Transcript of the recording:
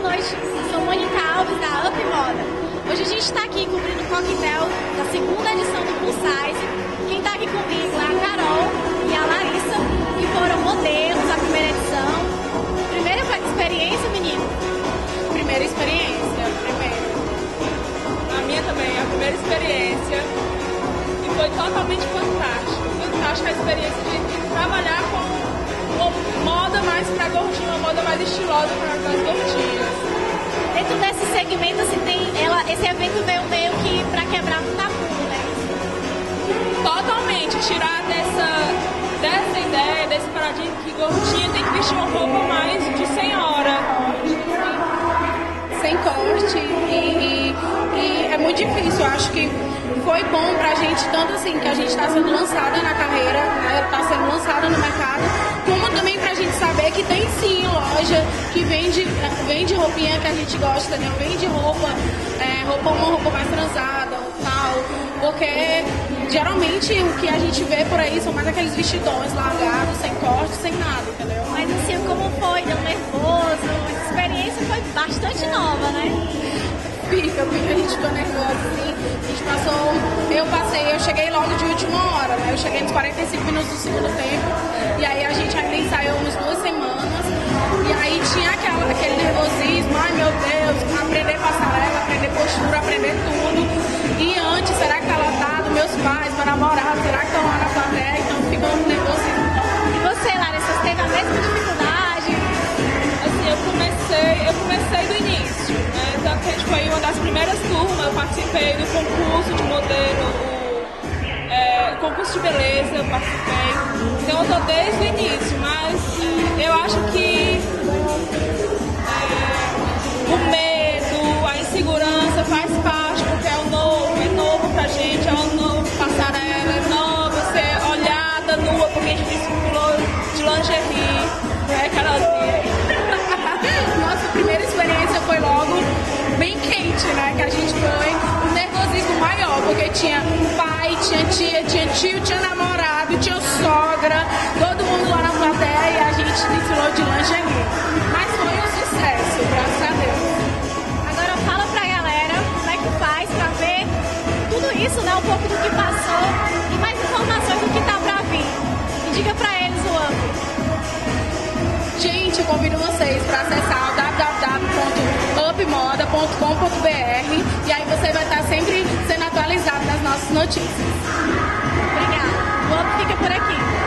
noite. Sou Mônica Alves, da Up Moda. Hoje a gente está aqui cobrindo o coquetel da segunda edição do Plus Size. Quem está aqui comigo mais para gordinha, uma moda mais estilosa para as gordinhas. Dentro desse segmento, assim, tem, ela, esse evento veio meio que para quebrar o tabu, né? Totalmente, tirar dessa, dessa ideia, desse paradigma que gordinha tem que vestir uma roupa mais de senhora. Sem corte e, e, e é muito difícil, eu acho que foi bom pra gente, tanto assim, que a gente está sendo lançada na carreira, né, tá sendo lançada no mercado, como também gente saber que tem sim loja que vende, vende roupinha que a gente gosta, né? Vende roupa, é, roupa uma roupa mais transada, tal. Porque geralmente o que a gente vê por aí são mais aqueles vestidões largados, sem corte, sem nada, entendeu? Mas assim, como foi? Deu nervoso? Essa experiência foi bastante nova, né? Fica, fica, a gente ficou nervosa, assim. A gente passou. Eu passei, eu cheguei logo de última hora, né? Eu cheguei nos 45 minutos do segundo tempo. Gente foi uma das primeiras turmas, eu participei do concurso de modelo, o, é, concurso de beleza, eu participei. Então eu tô desde o início, mas eu acho que porque tinha pai, tinha tia, tinha tio, tinha namorado, tinha sogra, todo mundo lá na plateia e a gente desfilou de lingerie. Mas foi um sucesso, graças a Deus. Agora fala pra galera como é que faz pra ver tudo isso, né? Um pouco do que passou e mais informações do que tá pra vir. E diga pra eles o âmbito. Gente, eu convido vocês para acessar www.upmoda.com.br e aí você vai notícias. Obrigada. O UP fica por aqui.